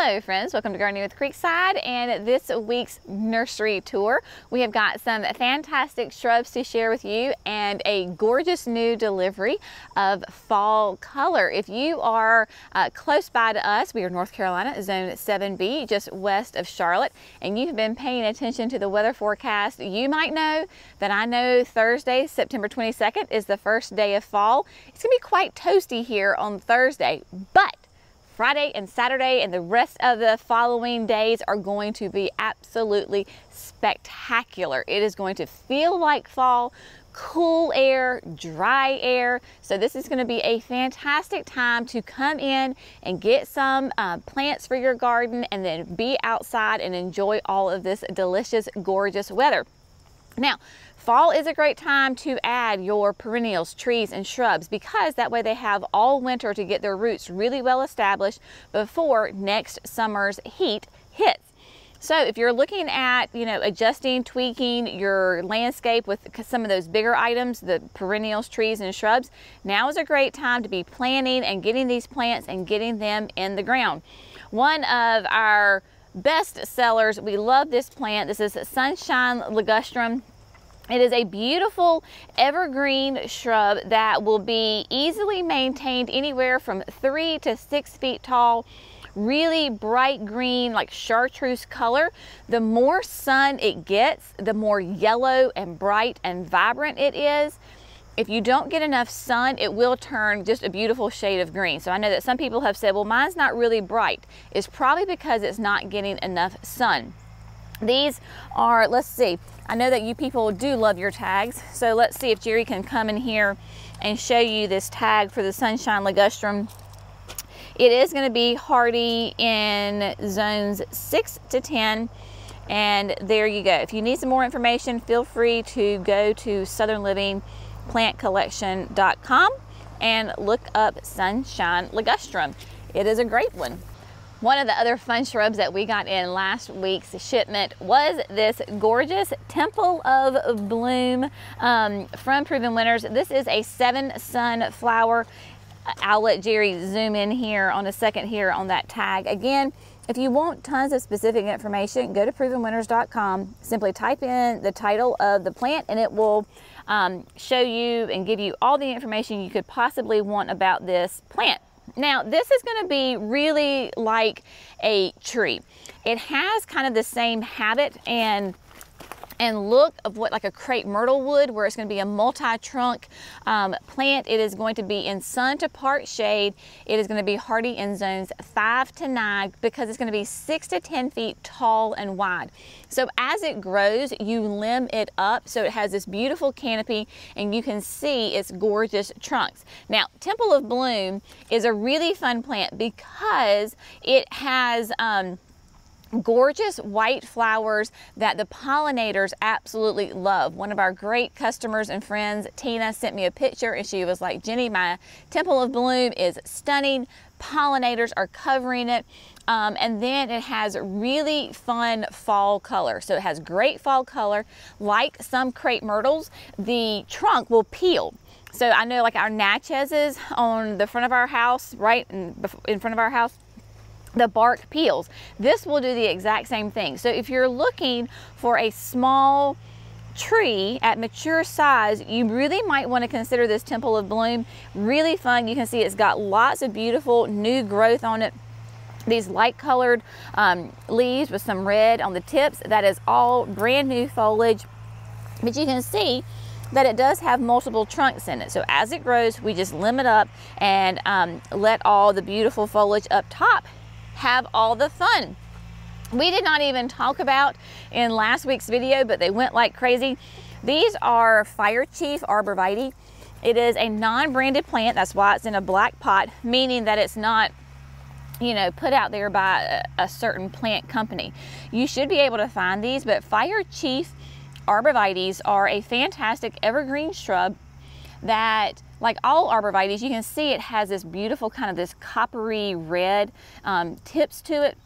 Hello friends, welcome to Gardening with Creekside and this week's nursery tour. We have got some fantastic shrubs to share with you and a gorgeous new delivery of fall color. If you are uh, close by to us, we are North Carolina, zone 7B, just west of Charlotte, and you've been paying attention to the weather forecast, you might know that I know Thursday, September 22nd is the first day of fall. It's gonna be quite toasty here on Thursday, but Friday and Saturday and the rest of the following days are going to be absolutely spectacular. It is going to feel like fall, cool air, dry air. So this is going to be a fantastic time to come in and get some uh, plants for your garden and then be outside and enjoy all of this delicious, gorgeous weather. Now, Fall is a great time to add your perennials, trees, and shrubs because that way they have all winter to get their roots really well established before next summer's heat hits. So if you're looking at, you know, adjusting, tweaking your landscape with some of those bigger items, the perennials, trees, and shrubs, now is a great time to be planting and getting these plants and getting them in the ground. One of our best sellers, we love this plant. This is Sunshine Ligustrum. It is a beautiful evergreen shrub that will be easily maintained anywhere from three to six feet tall really bright green like chartreuse color the more sun it gets the more yellow and bright and vibrant it is if you don't get enough sun it will turn just a beautiful shade of green so I know that some people have said well mine's not really bright it's probably because it's not getting enough sun these are, let's see, I know that you people do love your tags. So let's see if Jerry can come in here and show you this tag for the Sunshine Ligustrum. It is gonna be hardy in zones six to 10. And there you go. If you need some more information, feel free to go to southernlivingplantcollection.com and look up Sunshine Ligustrum. It is a great one. One of the other fun shrubs that we got in last week's shipment was this gorgeous Temple of Bloom um, from Proven Winners. This is a seven son flower. I'll let Jerry zoom in here on a second here on that tag. Again, if you want tons of specific information, go to provenwinners.com. Simply type in the title of the plant and it will um, show you and give you all the information you could possibly want about this plant. Now, this is going to be really like a tree. It has kind of the same habit and and look of what like a crepe myrtle would where it's going to be a multi-trunk um, plant. It is going to be in sun to part shade. It is going to be hardy in zones five to nine because it's going to be six to 10 feet tall and wide. So as it grows, you limb it up so it has this beautiful canopy and you can see its gorgeous trunks. Now, Temple of Bloom is a really fun plant because it has um, gorgeous white flowers that the pollinators absolutely love. One of our great customers and friends, Tina, sent me a picture and she was like, Jenny, my Temple of Bloom is stunning. Pollinators are covering it. Um, and then it has really fun fall color. So it has great fall color. Like some crepe myrtles, the trunk will peel. So I know like our Natchez's on the front of our house, right in, in front of our house, the bark peels. This will do the exact same thing. So if you're looking for a small tree at mature size, you really might want to consider this Temple of Bloom. Really fun. You can see it's got lots of beautiful new growth on it. These light colored um, leaves with some red on the tips. That is all brand new foliage. But you can see that it does have multiple trunks in it. So as it grows, we just limit up and um, let all the beautiful foliage up top have all the fun. We did not even talk about in last week's video, but they went like crazy. These are Fire Chief Arborvitae. It is a non-branded plant. That's why it's in a black pot, meaning that it's not you know, put out there by a, a certain plant company. You should be able to find these, but Fire Chief Arborvitaes are a fantastic evergreen shrub that like all arborvitaes, you can see it has this beautiful kind of this coppery red um, tips to it.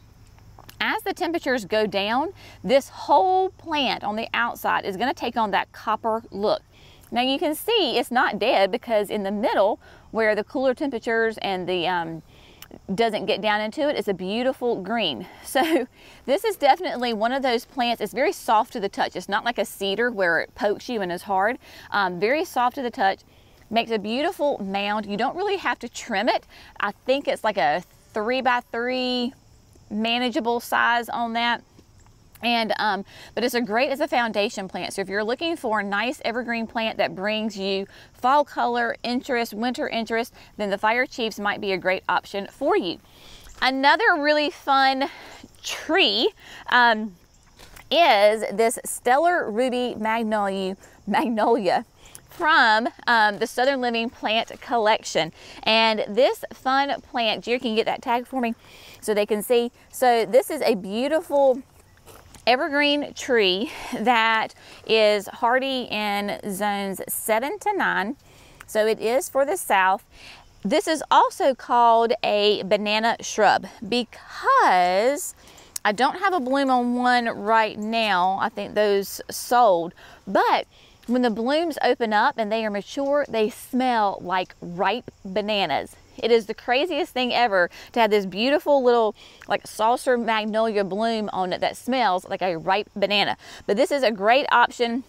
As the temperatures go down, this whole plant on the outside is gonna take on that copper look. Now you can see it's not dead because in the middle where the cooler temperatures and the um, doesn't get down into it. It's a beautiful green. So this is definitely one of those plants. It's very soft to the touch. It's not like a cedar where it pokes you and is hard. Um, very soft to the touch. Makes a beautiful mound. You don't really have to trim it. I think it's like a three by three manageable size on that. And, um, but it's a great as a foundation plant. So if you're looking for a nice evergreen plant that brings you fall color, interest, winter interest, then the Fire Chiefs might be a great option for you. Another really fun tree um, is this Stellar Ruby Magnolia, Magnolia from um, the Southern Living Plant Collection. And this fun plant, Jerry can you get that tag for me so they can see. So this is a beautiful evergreen tree that is hardy in zones seven to nine. So it is for the south. This is also called a banana shrub because I don't have a bloom on one right now. I think those sold, but when the blooms open up and they are mature, they smell like ripe bananas. It is the craziest thing ever to have this beautiful little like saucer magnolia bloom on it that smells like a ripe banana. But this is a great option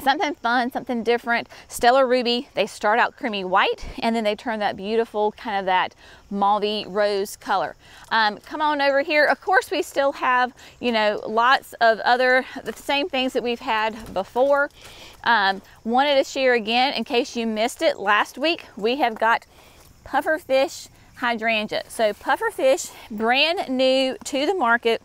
something fun, something different. Stellar Ruby, they start out creamy white and then they turn that beautiful kind of that mauve rose color. Um, come on over here. Of course, we still have, you know, lots of other, the same things that we've had before. Um, wanted to share again, in case you missed it last week, we have got pufferfish hydrangea. So pufferfish, brand new to the market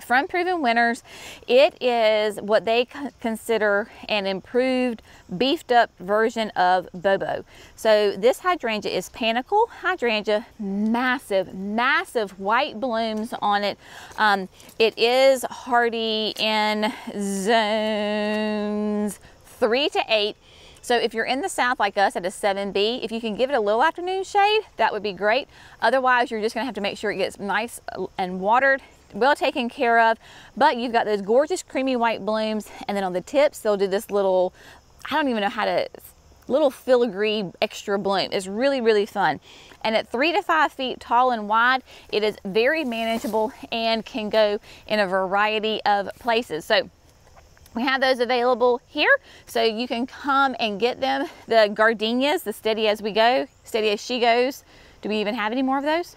from Proven Winners. It is what they consider an improved, beefed up version of Bobo. So this hydrangea is panicle hydrangea, massive, massive white blooms on it. Um, it is hardy in zones three to eight. So if you're in the south like us at a 7B, if you can give it a little afternoon shade, that would be great. Otherwise, you're just gonna have to make sure it gets nice and watered, well taken care of. But you've got those gorgeous creamy white blooms. And then on the tips, they'll do this little, I don't even know how to, little filigree extra bloom. It's really, really fun. And at three to five feet tall and wide, it is very manageable and can go in a variety of places. So we have those available here, so you can come and get them. The gardenias, the steady as we go, steady as she goes. Do we even have any more of those?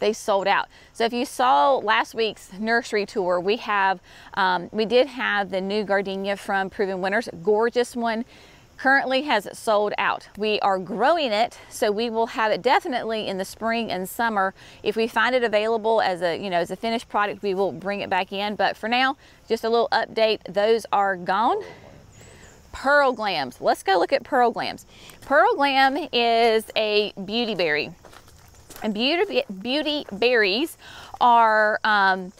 They sold out. So if you saw last week's nursery tour, we have, um, we did have the new gardenia from Proven Winners, gorgeous one currently has sold out. We are growing it, so we will have it definitely in the spring and summer. If we find it available as a, you know, as a finished product, we will bring it back in. But for now, just a little update, those are gone. Pearl Glams. Let's go look at Pearl Glams. Pearl Glam is a beauty berry. And beauty, beauty berries are um,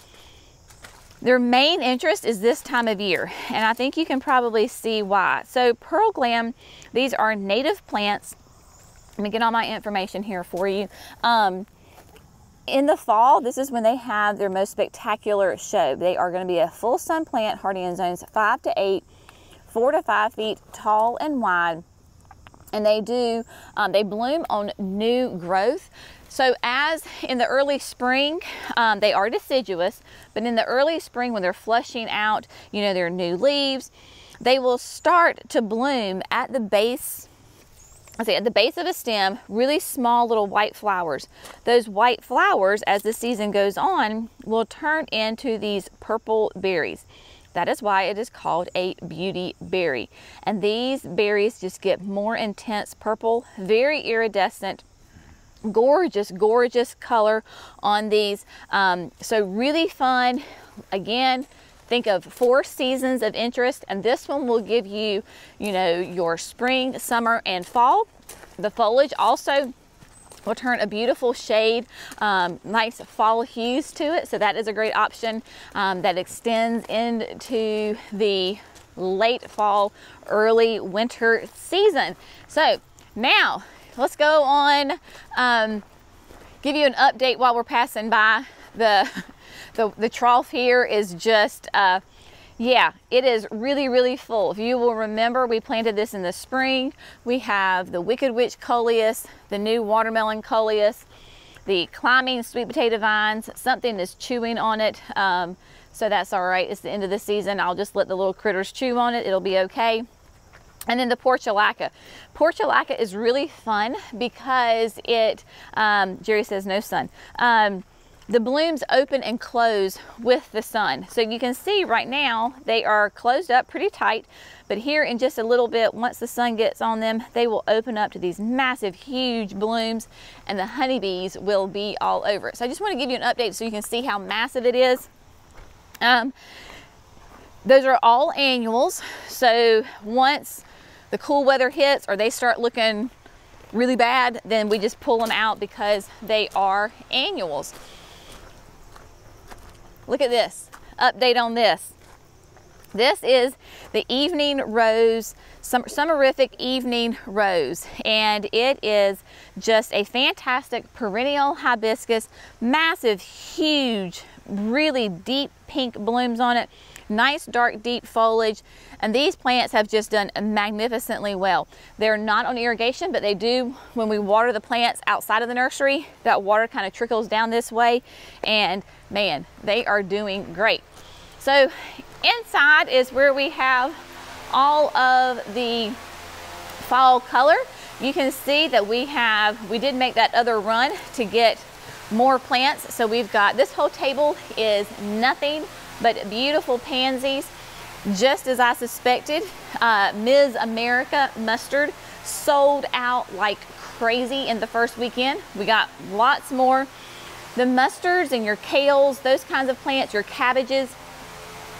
their main interest is this time of year, and I think you can probably see why. So Pearl Glam, these are native plants. Let me get all my information here for you. Um, in the fall, this is when they have their most spectacular show. They are going to be a full sun plant, hardy in zones five to eight, four to five feet tall and wide. And they do, um, they bloom on new growth. So as in the early spring, um, they are deciduous, but in the early spring when they're flushing out, you know, their new leaves, they will start to bloom at the base I say at the base of the stem, really small little white flowers. Those white flowers, as the season goes on, will turn into these purple berries. That is why it is called a beauty berry. And these berries just get more intense purple, very iridescent, gorgeous, gorgeous color on these. Um, so really fun. Again, think of four seasons of interest and this one will give you, you know, your spring, summer, and fall. The foliage also will turn a beautiful shade, um, nice fall hues to it. So that is a great option um, that extends into the late fall, early winter season. So now let's go on, um, give you an update while we're passing by. The, the, the trough here is just, uh, yeah, it is really, really full. If you will remember, we planted this in the spring. We have the Wicked Witch Coleus, the new watermelon Coleus, the climbing sweet potato vines. Something is chewing on it. Um, so that's all right. It's the end of the season. I'll just let the little critters chew on it. It'll be okay. And then the portulaca. Portulaca is really fun because it, um, Jerry says no sun. Um, the blooms open and close with the sun. So you can see right now they are closed up pretty tight, but here in just a little bit, once the sun gets on them, they will open up to these massive, huge blooms and the honeybees will be all over it. So I just want to give you an update so you can see how massive it is. Um, those are all annuals. So once the cool weather hits or they start looking really bad, then we just pull them out because they are annuals. Look at this, update on this. This is the evening rose, summer, summerific evening rose, and it is just a fantastic perennial hibiscus, massive, huge, really deep pink blooms on it nice dark deep foliage and these plants have just done magnificently well. They're not on irrigation but they do when we water the plants outside of the nursery that water kind of trickles down this way and man they are doing great. So inside is where we have all of the fall color. You can see that we have, we did make that other run to get more plants. So we've got, this whole table is nothing but beautiful pansies. Just as I suspected, uh, Ms. America mustard sold out like crazy in the first weekend. We got lots more. The mustards and your kales, those kinds of plants, your cabbages,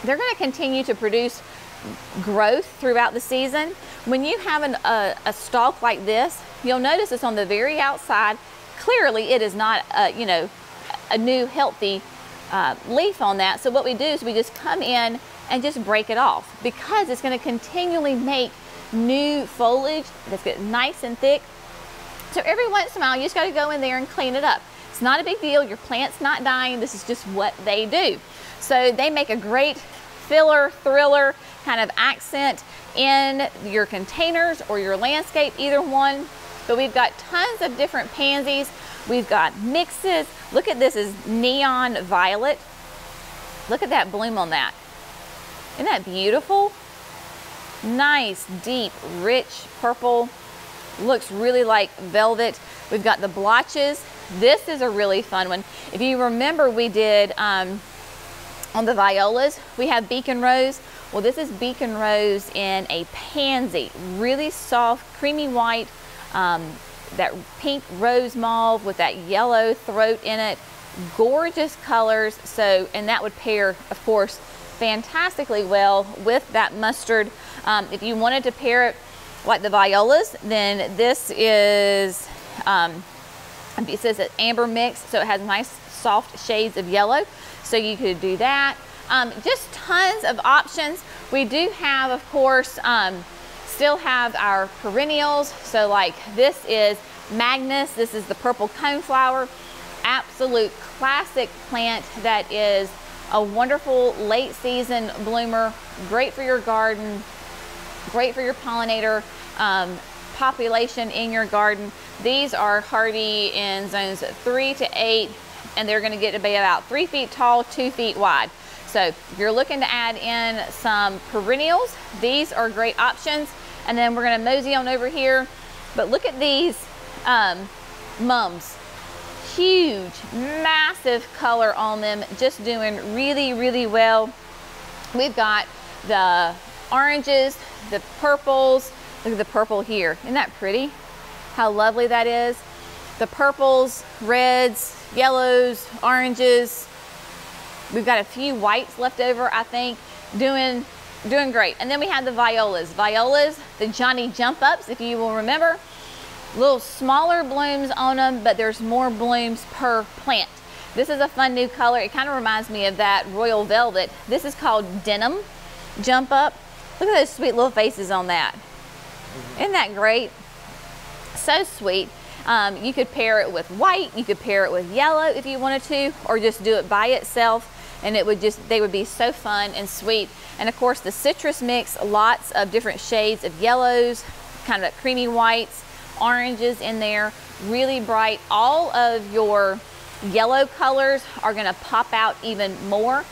they're gonna continue to produce growth throughout the season. When you have an, a, a stalk like this, you'll notice it's on the very outside. Clearly it is not, a, you know, a new healthy uh, leaf on that. So what we do is we just come in and just break it off because it's going to continually make new foliage that's get nice and thick. So every once in a while, you just got to go in there and clean it up. It's not a big deal. Your plant's not dying. This is just what they do. So they make a great filler, thriller, kind of accent in your containers or your landscape, either one. But we've got tons of different pansies. We've got mixes. Look at this is neon violet. Look at that bloom on that. Isn't that beautiful? Nice, deep, rich purple. Looks really like velvet. We've got the blotches. This is a really fun one. If you remember, we did um, on the violas, we have beacon rose. Well, this is beacon rose in a pansy. Really soft, creamy white, um, that pink rose mauve with that yellow throat in it. Gorgeous colors. So, and that would pair, of course, fantastically well with that mustard. Um, if you wanted to pair it like the violas, then this is, um, it says it's amber mix, so it has nice soft shades of yellow. So you could do that. Um, just tons of options. We do have, of course, um, still have our perennials. So like this is Magnus, this is the purple coneflower. Absolute classic plant that is a wonderful late season bloomer, great for your garden, great for your pollinator um, population in your garden. These are hardy in zones three to eight, and they're gonna get to be about three feet tall, two feet wide. So if you're looking to add in some perennials, these are great options. And then we're gonna mosey on over here. But look at these um, mums. Huge, massive color on them, just doing really, really well. We've got the oranges, the purples. Look at the purple here. Isn't that pretty? How lovely that is. The purples, reds, yellows, oranges. We've got a few whites left over, I think, doing doing great. And then we have the violas. Violas, the Johnny Jump Ups, if you will remember. Little smaller blooms on them, but there's more blooms per plant. This is a fun new color. It kind of reminds me of that Royal Velvet. This is called Denim Jump Up. Look at those sweet little faces on that. Isn't that great? So sweet. Um, you could pair it with white, you could pair it with yellow if you wanted to, or just do it by itself and it would just, they would be so fun and sweet. And of course the citrus mix, lots of different shades of yellows, kind of creamy whites, oranges in there, really bright. All of your yellow colors are gonna pop out even more.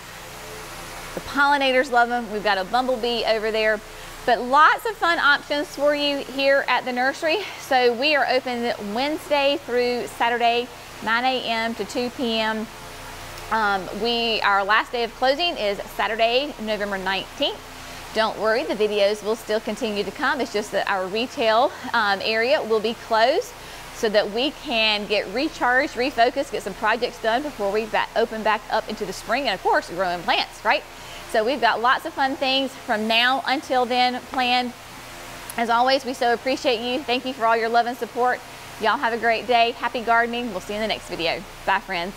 The pollinators love them. We've got a bumblebee over there, but lots of fun options for you here at the nursery. So we are open Wednesday through Saturday, 9 a.m. to 2 p.m. Um, we, our last day of closing is Saturday, November 19th. Don't worry, the videos will still continue to come. It's just that our retail um, area will be closed so that we can get recharged, refocused, get some projects done before we open back up into the spring and of course growing plants, right? So we've got lots of fun things from now until then planned. As always, we so appreciate you. Thank you for all your love and support. Y'all have a great day. Happy gardening. We'll see you in the next video. Bye, friends.